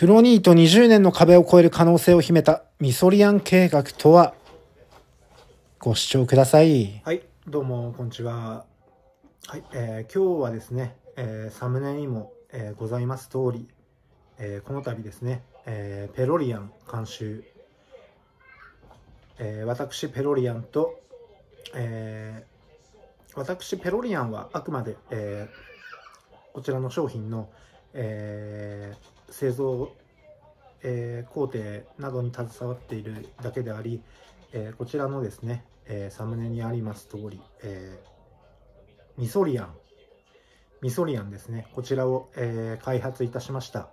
フロニート20年の壁を越える可能性を秘めたミソリアン計画とはご視聴ください。はい、どうも、こんにちは。はい、えー今日はですね、えーサムネにも、えーございます通り、えーこの度ですね、えーペロリアン監修、えー私ペロリアンと、えー私ペロリアンはあくまで、えーこちらの商品の、えー製造、えー工程などに携わっているだけであり、えーこちらのですね、えーサムネにあります通り、えーミソリアン、ミソリアンですね、こちらを、えー開発いたしました。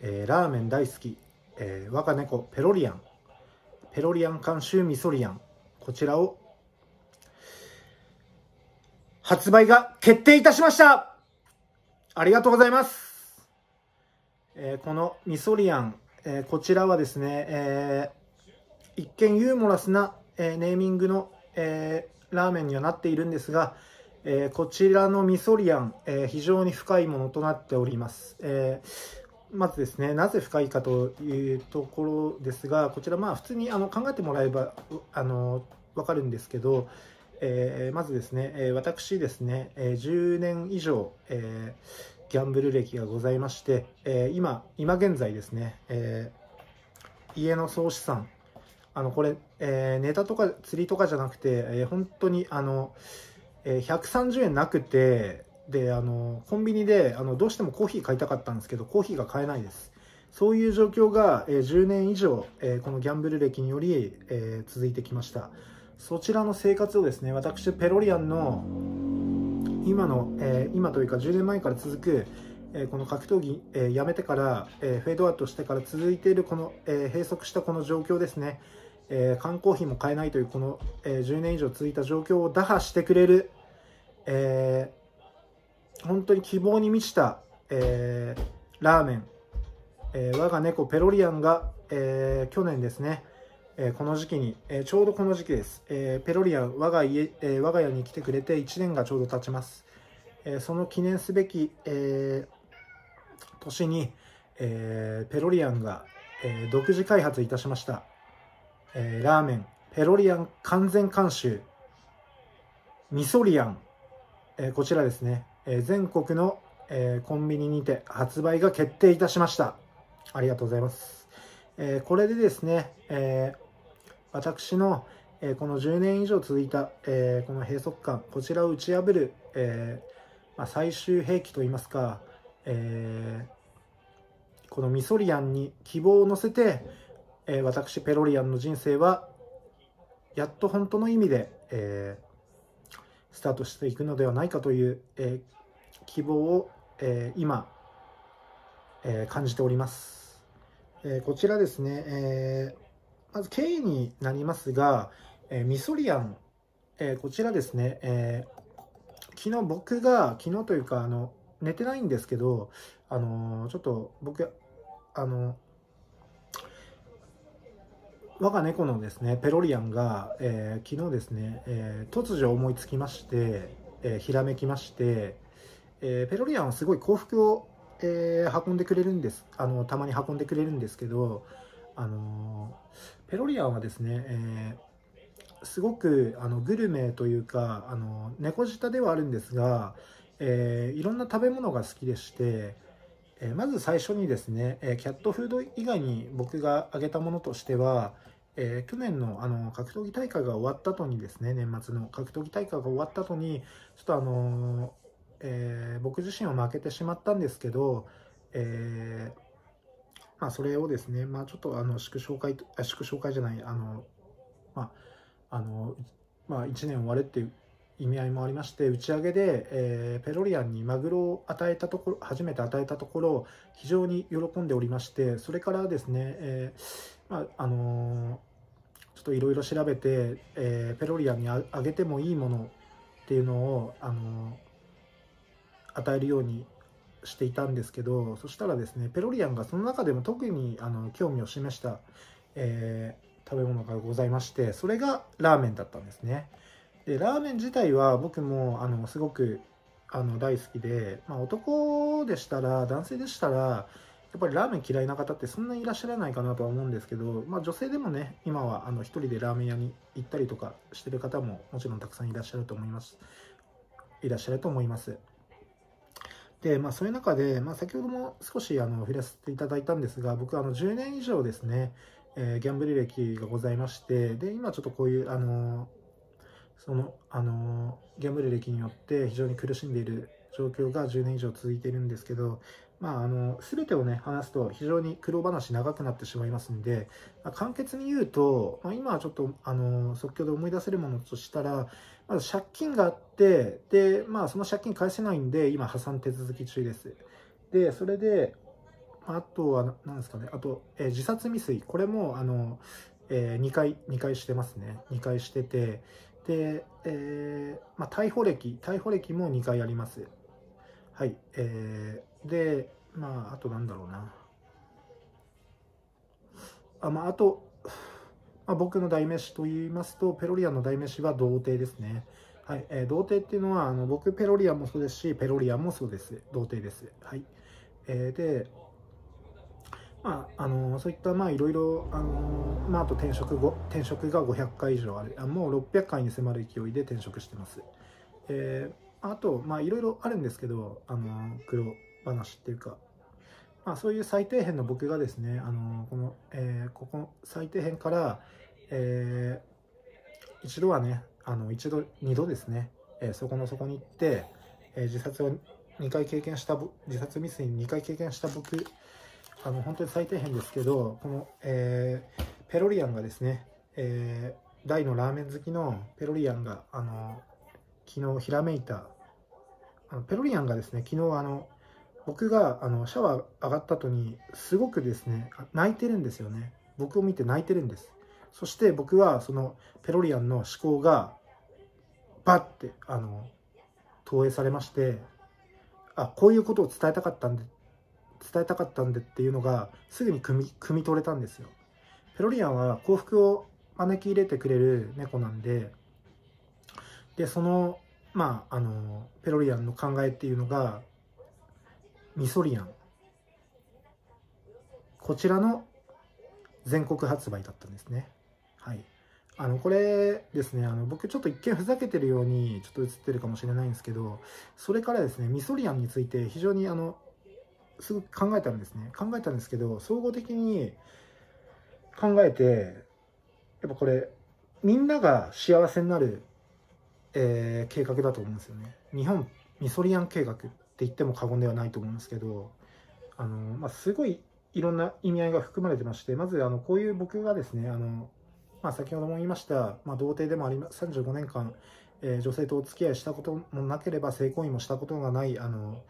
えーラーメン大好き、えー我が猫ペロリアン、ペロリアン監修ミソリアン、こちらを発売が決定いたしましたありがとうございますえこのミソリアン、えこちらはですね、え一見ユーモラスな、えネーミングの、えラーメンにはなっているんですが、えこちらのミソリアン、え非常に深いものとなっております。えまずですね、なぜ深いかというところですが、こちらまあ普通にあの考えてもらえばあのわかるんですけど、えまずですね、私ですね、え10年以上、えーギャンブル歴がございまして、えー今、今現在ですね、えー家の総資産、あのこれ、えーネタとか釣りとかじゃなくて、えー本当にあの、えー130円なくて、であのコンビニであのどうしてもコーヒー買いたかったんですけど、コーヒーが買えないです。そういう状況が、えー10年以上、えーこのギャンブル歴により、えー続いてきました。そちらの生活をですね、私、ペロリアンの今の、えー今というか10年前から続く、えーこの格闘技、えーやめてから、えーフェードアウトしてから続いているこの、えー閉塞したこの状況ですね、えー缶コーヒーも買えないというこの、えー10年以上続いた状況を打破してくれる、えー本当に希望に満ちた、えーラーメン、えー我が猫ペロリアンが、えー去年ですね、えこの時期に、えちょうどこの時期です、えペロリアン我が家、え我が家に来てくれて1年がちょうど経ちます、えその記念すべき、え年に、えペロリアンが、え独自開発いたしました、えラーメン。ペロリアン完全監修。ミソリアン、えこちらですね、え全国の、えコンビニにて発売が決定いたしました。ありがとうございます、えこれでですね、えー私の、えこの10年以上続いた、えこの閉塞感こちらを打ち破る、えまあ、最終兵器といいますか、えこのミソリアンに希望を乗せて、え私ペロリアンの人生はやっと本当の意味で、えスタートしていくのではないかという、え希望を、え今、え感じております、えこちらですね、えまず経緯になりますが、えーミソリアン、えーこちらですね、えー昨日僕が昨日というかあの寝てないんですけどあのーちょっと僕あの我が猫のですねペロリアンが、え昨日ですね、え突如思いつきまして、えひらめきまして、えペロリアンはすごい幸福を、え運んでくれるんです。あのたまに運んでくれるんですけどあのーペロリアンはですね、えーすごくあのグルメというかあの猫舌ではあるんですが、えーいろんな食べ物が好きでして、えーまず最初にですね、えキャットフード以外に僕が挙げたものとしては、え去年のあの格闘技大会が終わった後にですね年末の格闘技大会が終わった後にちょっとあのえ僕自身は負けてしまったんですけど、えーまあ、それをですね、まあ、ちょっとあの祝勝会あ祝勝会じゃないあの、まああのまあ、1年終わるっていう意味合いもありまして打ち上げで、えーペロリアンにマグロを与えたところ初めて与えたところ非常に喜んでおりましてそれからですね、えーまああのーちょっといろいろ調べて、えーペロリアンにあげてもいいものっていうのを、あの与えるようにしていたんですけどそしたらですねペロリアンがその中でも特にあの興味を示した、えー食べ物がございましてそれがラーメンだったんですね。でラーメン自体は僕もあのすごくあの大好きで、まあ、男でしたら男性でしたら、やっぱりラーメン嫌いな方ってそんなにいらっしゃらないかなとは思うんですけど、まあ、女性でもね今はあの一人でラーメン屋に行ったりとかしてる方ももちろんたくさんいらっしゃると思います。いらっしゃると思います。で、まあ、そういう中で、まあ、先ほども少しあの触れさせていただいたんですが僕あの10年以上ですね、えー、ギャンブル歴がございましてで今ちょっとこういうあのそのあのギャンブル歴によって非常に苦しんでいる状況が10年以上続いているんですけど、まあ、あの全てをね話すと非常に苦労話長くなってしまいますんで、まあ、簡潔に言うと、まあ、今はちょっとあの即興で思い出せるものとしたらまず借金があってで、まあ、その借金返せないんで今破産手続き中です。でそれであとは何ですかね。あと、えー、自殺未遂。これもあの、えー、2回2回してますね。2回してて。で、えーまあ、逮捕歴逮捕歴も2回あります。はい、えー、で、まあ、あとなんだろうな。あ、まあ、あと、まあ、僕の代名詞と言いますと、ペロリアンの代名詞は童貞ですね。はい、えー、童貞っていうのは、あの僕、ペロリアンもそうですし、ペロリアンもそうです。童貞です。はい。えー、で、まあ、あのそういったまあいろいろ、あのまあ、あと転職後転職が500回以上あるあもう600回に迫る勢いで転職してます、えーあと、まあ、いろいろあるんですけど、あの、黒話っていうか、まあ、そういう最底辺の僕がですね、あの、この、えー、ここ、最底辺から、えー、一度はね、あの、一度、二度ですね、えー、そこの底に行って、えー、自殺を2回経験した、自殺未遂に2回経験した僕、あの、本当に最底辺ですけど、この、えー、ペロリアンがですね、えー、大のラーメン好きのペロリアンが、あの、昨日ひらめいたあのペロリアンがですね昨日あの僕があのシャワー上がった後にすごくですね泣いてるんですよね。僕を見て泣いてるんです。そして僕はそのペロリアンの思考がバッてあの投影されましてあこういうことを伝えたかったんで伝えたかったんでっていうのがすぐに汲み汲み取れたんですよ。ペロリアンは幸福を招き入れてくれる猫なんででそのまああのペロリアンの考えっていうのがミソリアン。こちらの全国発売だったんですね。はい。あのこれですねあの僕ちょっと一見ふざけてるようにちょっと映ってるかもしれないんですけどそれからですねミソリアンについて非常にあのすごく考えたんですね。考えたんですけど総合的に考えてやっぱこれみんなが幸せになるえー、計画だと思うんですよね。日本ミソリアン計画。って言っても過言ではないと思うんですけど、あのまあ、すごいいろんな意味合いが含まれてまして、まずあのこういう僕がですね、あのまあ、先ほども言いました、まあ、童貞でもあります35年間、えー、女性とお付き合いしたこともなければ性行為もしたことがないあの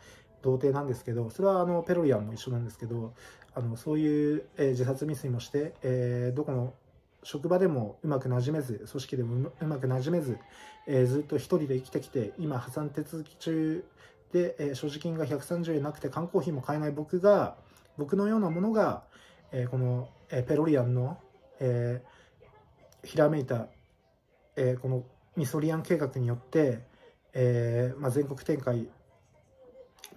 童貞なんですけど、それはあのペロリアンも一緒なんですけど、あのそういう、えー、自殺未遂もして、えー、どこの職場でもうまくなじめず、組織でもうまくなじめず、えー、ずっと一人で生きてきて、今破産手続き中で、えー、所持金が130円なくて缶コーヒーも買えない僕が、僕のようなものが、えー、この、えペロリアンの、えひらめいた、えこのミソリアン計画によって、えまあ、全国展開、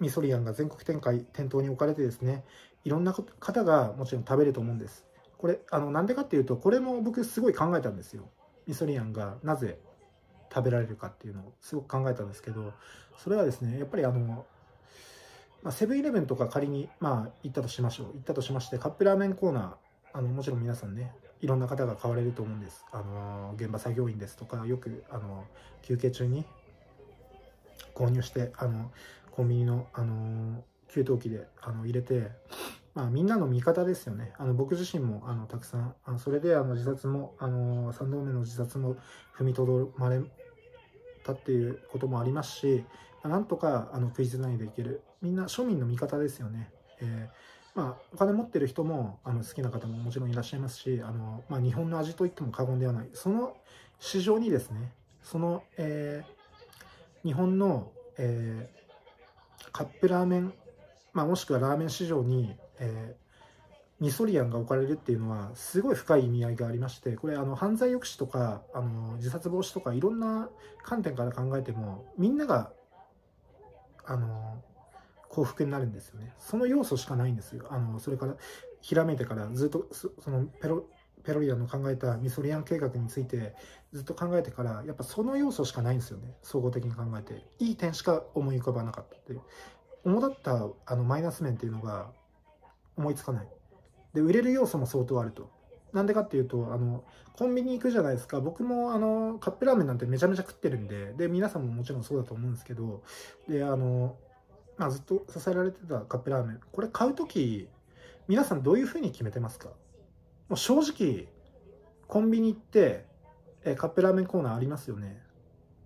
ミソリアンが全国展開、店頭に置かれてですね、いろんな方がもちろん食べると思うんです。これ、あの、なんでかっていうと、これも僕すごい考えたんですよ。ミソリアンがなぜ食べられるかっていうのをすごく考えたんですけど、それはですね、やっぱりあの、ま、セブンイレブンとか仮に、まあ、行ったとしましょう。行ったとしまして、カップラーメンコーナー、あの、もちろん皆さんね、いろんな方が買われると思うんです。あの、現場作業員ですとか、よく、あの、休憩中に購入して、あの、コンビニの、あの、給湯器で、あの、入れて、まあ、みんなの味方ですよね。あの僕自身もあのたくさん、あのそれであの自殺も、あの3度目の自殺も踏みとどまれたっていうこともありますし、ま、なんとかあの食いつないでいける。みんな庶民の味方ですよね。えー、まあ、お金持ってる人もあの好きな方ももちろんいらっしゃいますし、あのまあ、日本の味といっても過言ではない。その市場にですね、その、えー、日本の、えー、カップラーメン、まあ、もしくはラーメン市場にえミソリアンが置かれるっていうのはすごい深い意味合いがありましてこれあの犯罪抑止とかあの自殺防止とかいろんな観点から考えてもみんながあの幸福になるんですよね。その要素しかないんですよ。あの、それから、ひらめいてからずっとそそのペロ、ペロリアンの考えたミソリアン計画についてずっと考えてから、やっぱその要素しかないんですよね。総合的に考えて。いい点しか思い浮かばなかったっていう。主だったあのマイナス面っていうのが思いつかない。で、売れる要素も相当あると。なんでかっていうと、あの、コンビニ行くじゃないですか。僕も、あの、カップラーメンなんてめちゃめちゃ食ってるんで、で、皆さんももちろんそうだと思うんですけど、で、あの、まあ、ずっと支えられてたカップラーメン。これ買うとき、皆さんどういうふうに決めてますか？もう正直、コンビニ行って、えカップラーメンコーナーありますよね。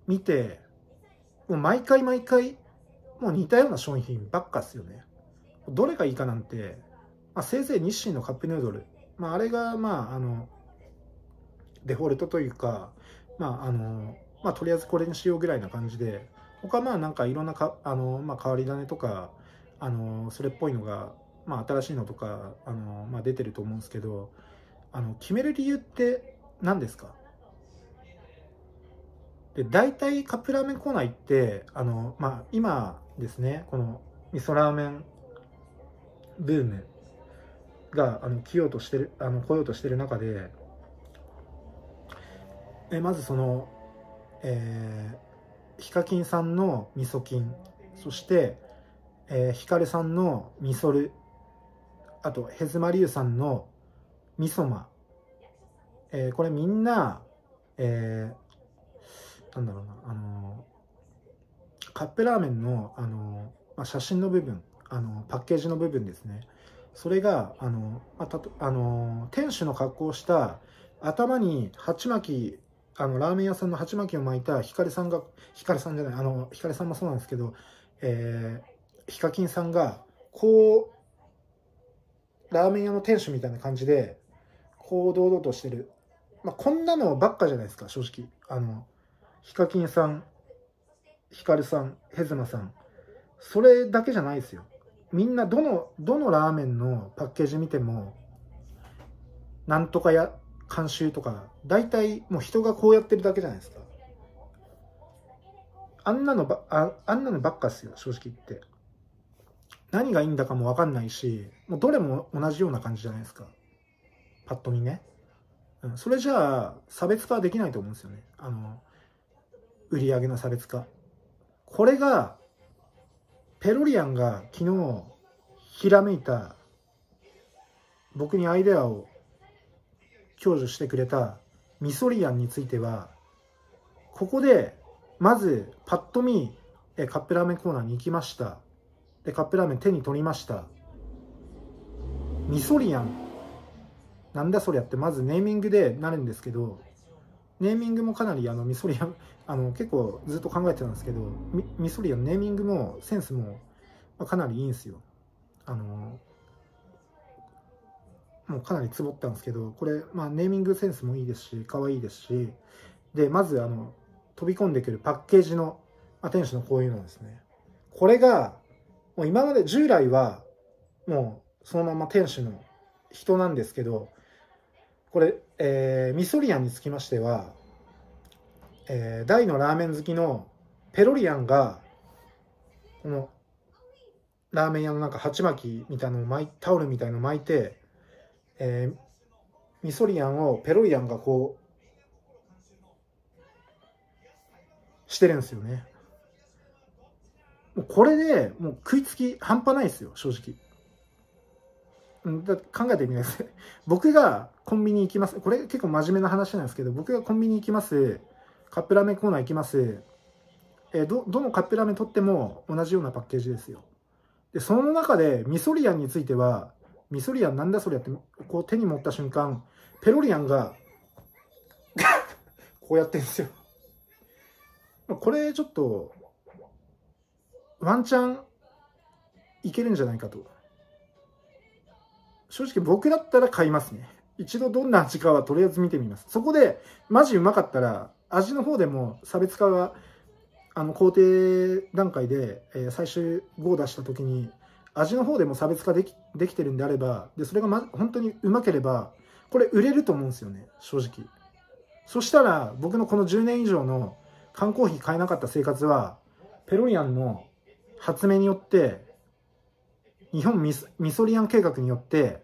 見て、もう毎回毎回、もう似たような商品ばっかっすよね。どれがいいかなんて、まあ、せいぜい日清のカップヌードル。まあ、あれが、まあ、あの、デフォルトというか、まあ、あの、まあ、とりあえずこれにしようぐらいな感じで、他まあなんかいろんなか、あの、まあ、変わり種とか、あの、それっぽいのが、まあ、新しいのとか、あの、まあ、出てると思うんですけど、あの、決める理由って何ですか？で、大体カップラーメンコーナー行って、あの、まあ、今ですね、この味噌ラーメンブームが、あの、来ようとしてる、あの、来ようとしてる中で、え、まずその、えー、ヒカキンさんの味噌菌、そして、えー、ヒカルさんの味噌ル、あと、ヘズマリュウさんの味噌マ。えー、これみんな、えー、なんだろうな、あの、カップラーメンの、あのまあ、写真の部分、あのパッケージの部分ですね。それが、あのま、たとあの店主の格好をした頭に鉢巻きあの、ラーメン屋さんの鉢巻きを巻いたヒカリさんが、ヒカリさんじゃない、あの、ヒカリさんもそうなんですけど、えー、ヒカキンさんが、こう、ラーメン屋の店主みたいな感じで、こう堂々としてる。まあ、こんなのばっかじゃないですか、正直。あの、ヒカキンさん、ヒカルさん、ヘズマさん。それだけじゃないですよ。みんなどの、どのラーメンのパッケージ見ても、なんとかや、監修とか、大体もう人がこうやってるだけじゃないですか。あんなのば、ああんなのばっかっすよ、正直言って。何がいいんだかもわかんないし、もうどれも同じような感じじゃないですか。パッと見ね。うん、それじゃあ、差別化はできないと思うんですよね。あの、売り上げの差別化。これが、ペロリアンが昨日、ひらめいた、僕にアイデアを享受してくれたミソリアンについては、ここで、まず、パッと見、カップラーメンコーナーに行きました。で、カップラーメン手に取りました。ミソリアン。なんだそりゃって、まずネーミングでなるんですけど、ネーミングもかなりあのミソリアン、あの結構ずっと考えてたんですけど、ミソリアンネーミングもセンスもかなりいいんですよ。あの、もうかなりツボったんですけど、これ、まあ、ネーミングセンスもいいですし、可愛いですし、で、まず、あの、飛び込んでくるパッケージの、まあ、店主のこういうのですね。これが、もう今まで従来は、もうそのまま店主の人なんですけど、これ、えー、ミソリアンにつきましては、えー、大のラーメン好きのペロリアンが、この、ラーメン屋のなんか鉢巻きみたいのを巻いタオルみたいのを巻いて、えー、ミソリアンをペロリアンがこう、してるんですよね。もうこれで、もう食いつき半端ないですよ、正直。だ考えてみなさい。僕がコンビニ行きます。これ結構真面目な話なんですけど、僕がコンビニ行きます。カップラーメンコーナー行きます。え、ど、どのカップラーメン取っても同じようなパッケージですよ。で、その中でミソリアンについては、ミソリアンなんだそりゃってこう手に持った瞬間ペロリアンが こうやってんですよこれちょっとワンチャンいけるんじゃないかと正直僕だったら買いますね。一度どんな味かはとりあえず見てみます。そこでマジうまかったら味の方でも差別化があの工程段階で、えー、最終5を出した時に味の方でも差別化できできてるんであれば、で、それが、ま、本当にうまければ、これ売れると思うんですよね、正直。そしたら、僕のこの10年以上の缶コーヒー買えなかった生活は、ペロリアンの発明によって日本ミソミソリアン計画によって、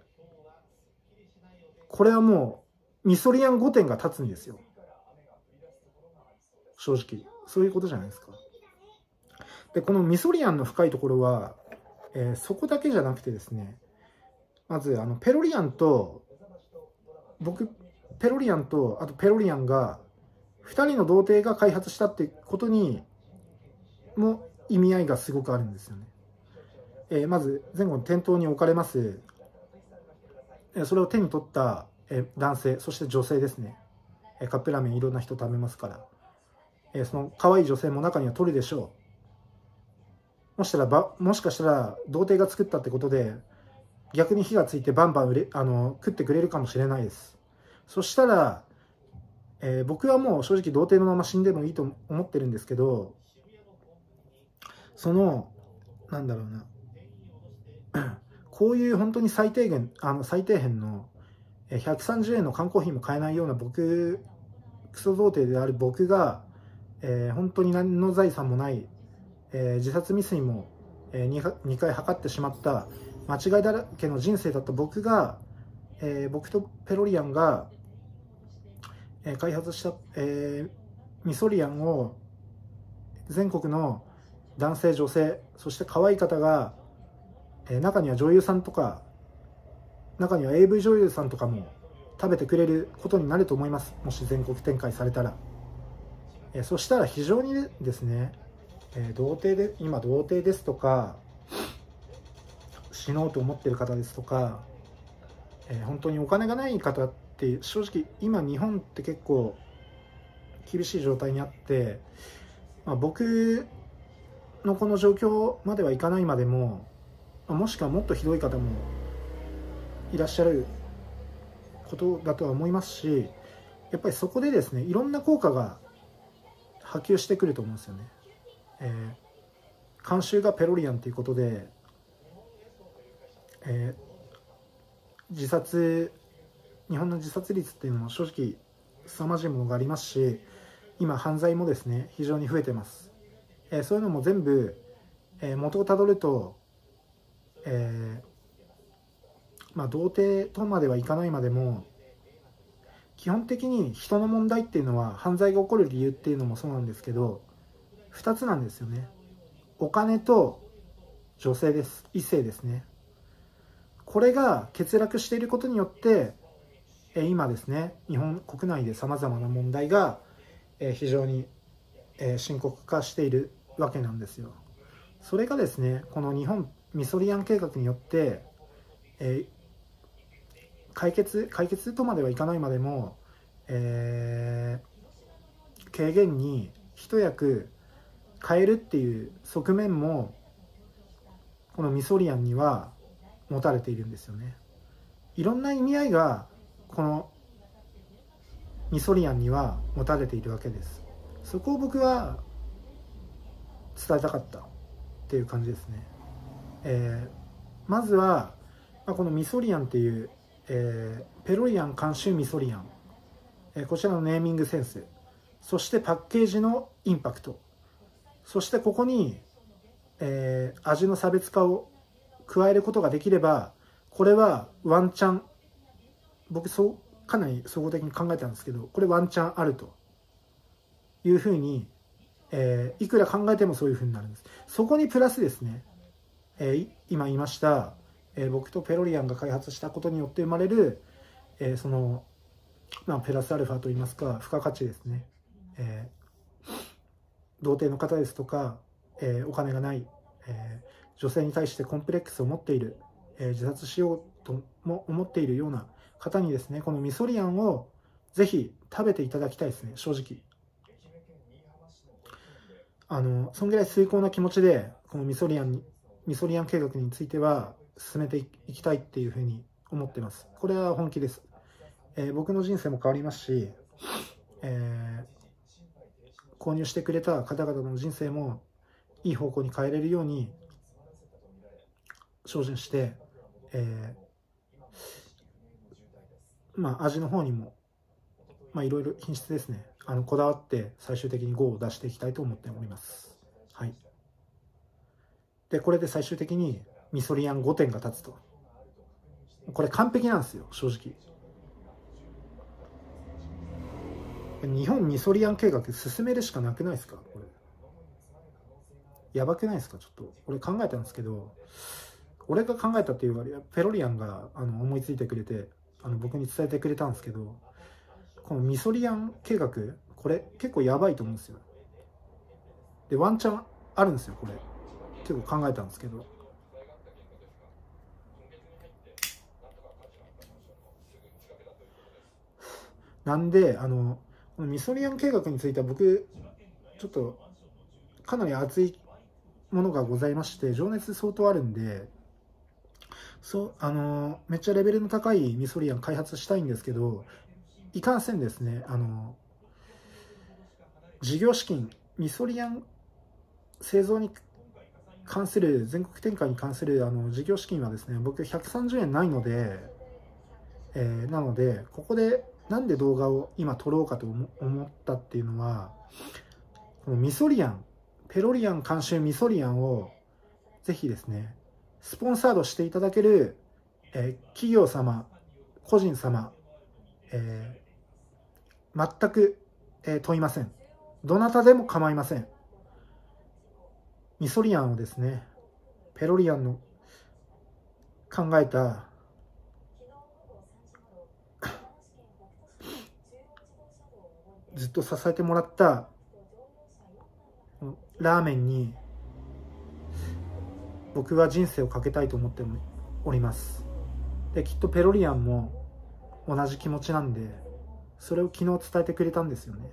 これはもう、ミソリアン御殿が立つんですよ。正直。そういうことじゃないですか。で、このミソリアンの深いところは、えーそこだけじゃなくてですね、まず、あの、ペロリアンと、僕、ペロリアンと、あとペロリアンが、二人の童貞が開発したってことにも意味合いがすごくあるんですよね。えまず前後の店頭に置かれます、えそれを手に取った、え男性そして女性ですね、えカップラーメンいろんな人食べますから、えその可愛い女性も中には取るでしょう。もしたらばもしかしたら童貞が作ったってことで逆に火がついてバンバン売れあの食ってくれるかもしれないです。そしたら、えー僕はもう正直童貞のまま死んでもいいと思ってるんですけどそのなんだろうな。こういう本当に最低限あの最低限の130円の缶コーヒーも買えないような僕クソ童貞である僕が、えー本当に何の財産もない、えー自殺未遂も、え 2, 回図ってしまった間違いだらけの人生だった僕が、えー僕とペロリアンが、えー開発した、えーミソリアンを全国の男性女性そして可愛い方が、えー中には女優さんとか中には AV 女優さんとかも食べてくれることになると思います。もし全国展開されたら、えーそしたら非常にですね、えー童貞で今童貞ですとか死のうと思ってる方ですとか、えー本当にお金がない方って正直今日本って結構厳しい状態にあって、まあ、僕のこの状況まではいかないまでももしくはもっとひどい方もいらっしゃることだとは思いますしやっぱりそこでですねいろんな効果が波及してくると思うんですよね。えー、監修がペロリアンということで、えー自殺日本の自殺率っていうのも正直凄まじいものがありますし今犯罪もですね非常に増えてます、えーそういうのも全部、えー元をたどると、えーまあ童貞とまではいかないまでも基本的に人の問題っていうのは犯罪が起こる理由っていうのもそうなんですけど2つなんですよね。お金と女性です。異性ですね。これが欠落していることによって今ですね日本国内でさまざまな問題が非常に深刻化しているわけなんですよ。それがですねこの日本ミソリアン計画によって、えー解決解決とまではいかないまでも、えー軽減に一役変えるっていう側面もこのミソリアンには持たれているんですよね。いろんな意味合いがこのミソリアンには持たれているわけです。そこを僕は伝えたかったっていう感じですね、えーまずは、まあ、このミソリアンっていう、えーペロリアン監修ミソリアン、えーこちらのネーミングセンス。そしてパッケージのインパクト。そしてここに、えー味の差別化を加えることができればこれはワンチャン。僕そうかなり総合的に考えたんですけどこれワンチャンあると。いうふうに、えーいくら考えてもそういうふうになるんです。そこにプラスですね、え今言いました、え僕とペロリアンが開発したことによって生まれる、えその、まあ、プラスアルファといいますか付加価値ですね、え童貞の方ですとか、えお金がない、え女性に対してコンプレックスを持っている、え自殺しようとも思っているような方にですねこのミソリアンをぜひ食べていただきたいですね正直。あのそんぐらい崇高な気持ちでこのミソリアンにミソリアン計画については進めていきたいっていうふうに思ってます。これは本気です、えー僕の人生も変わりますし、えー購入してくれた方々の人生もいい方向に変えれるように精進して、えーまあ味の方にもまあいろいろ品質ですね。あのこだわって最終的に5を出していきたいと思っております。でこれで最終的にミソリアン5点が立つと。これ完璧なんですよ、正直。日本ミソリアン計画進めるしかなくないですか？これ。やばくないですか？ちょっと。俺考えたんですけど、俺が考えたっていう割は、ペロリアンがあの思いついてくれて、あの僕に伝えてくれたんですけど、このミソリアン計画、これ結構やばいと思うんですよ。で、ワンチャンあるんですよ、これ。結構考えたんですけど。なんで、あの、このミソリアン計画については僕、ちょっと、かなり熱いものがございまして、情熱相当あるんで、そう、あの、めっちゃレベルの高いミソリアン開発したいんですけど、いかんせんですね、あの、事業資金、ミソリアン製造に関する、全国展開に関するあの事業資金はですね、僕130円ないので、えー、なので、ここでなんで動画を今撮ろうかと思ったっていうのは、このミソリアン、ペロリアン監修ミソリアンをぜひですね、スポンサードしていただける、えー、企業様、個人様、えー、全く、えー、問いません。どなたでも構いません。ミソリアンをですね、ペロリアンの考えたずっと支えてもらったラーメンに僕は人生をかけたいと思っております。できっとペロリアンも同じ気持ちなんでそれを昨日伝えてくれたんですよね。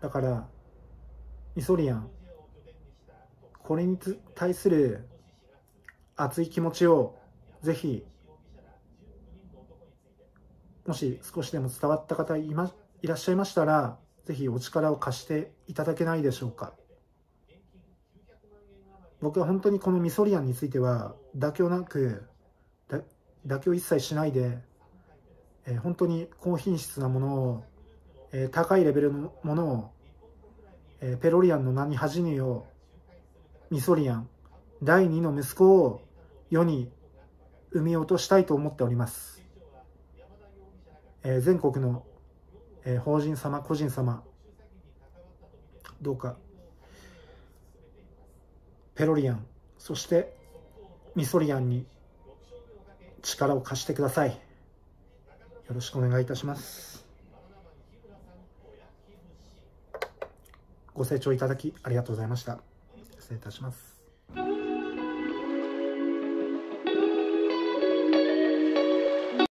だからミソリアンこれに対する熱い気持ちをぜひもし少しでも伝わった方い,、ま、いらっしゃいましたら、ぜひお力を貸していただけないでしょうか。僕は本当にこのミソリアンについては妥協なく、妥協一切しないで、えー、本当に高品質なものを、えー、高いレベルのものを、えー、ペロリアンの名に恥じぬよう、ミソリアン、第二の息子を世に産み落としたいと思っております。えー、全国の、えー、法人様、個人様、どうか、ペロリアン、そしてミソリアンに力を貸してください。よろしくお願いいたします。ご清聴いただきありがとうございました。失礼いたします。